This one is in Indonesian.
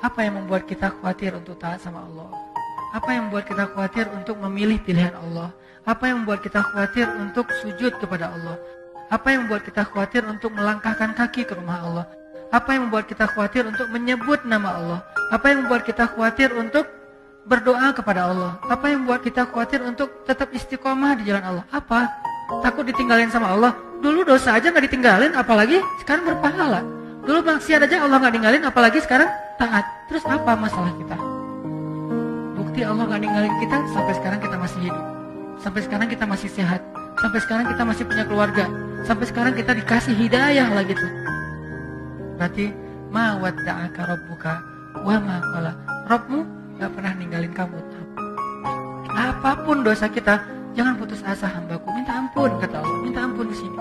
Apa yang membuat kita khawatir untuk taat sama Allah? Apa yang membuat kita khawatir untuk memilih pilihan Allah? Apa yang membuat kita khawatir untuk sujud kepada Allah? Apa yang membuat kita khawatir untuk melangkahkan kaki ke rumah Allah? Apa yang membuat kita khawatir untuk menyebut nama Allah? Apa yang membuat kita khawatir untuk berdoa kepada Allah? Apa yang membuat kita khawatir untuk tetap istiqomah di jalan Allah? Apa? Takut ditinggalin sama Allah? Dulu dosa aja nggak ditinggalin, apalagi sekarang berpahala. Dulu maksiat aja Allah nggak ninggalin, apalagi sekarang taat. Terus apa masalah kita? Bukti Allah nggak ninggalin kita sampai sekarang kita masih hidup. Sampai sekarang kita masih sehat. Sampai sekarang kita masih punya keluarga. Sampai sekarang kita dikasih hidayah lagi tuh. Berarti ma wadda'aka rabbuka wa ma qala. Rabbmu nggak pernah ninggalin kamu. Apa pun dosa kita, jangan putus asa hambaku. Minta ampun kata Allah. Minta ampun di sini.